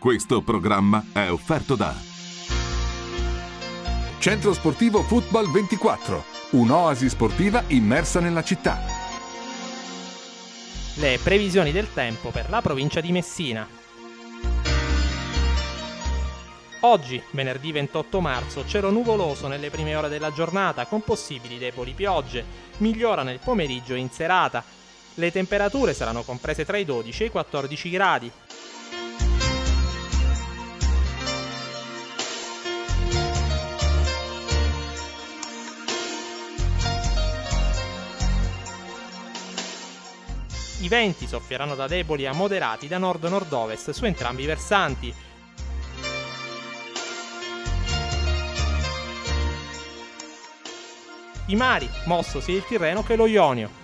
Questo programma è offerto da Centro Sportivo Football 24, un'oasi sportiva immersa nella città. Le previsioni del tempo per la provincia di Messina. Oggi, venerdì 28 marzo, cielo nuvoloso nelle prime ore della giornata con possibili deboli piogge, migliora nel pomeriggio e in serata. Le temperature saranno comprese tra i 12 e i 14 gradi. I venti soffieranno da deboli a moderati da nord-nord-ovest su entrambi i versanti. I mari, mosso sia il Tirreno che lo Ionio.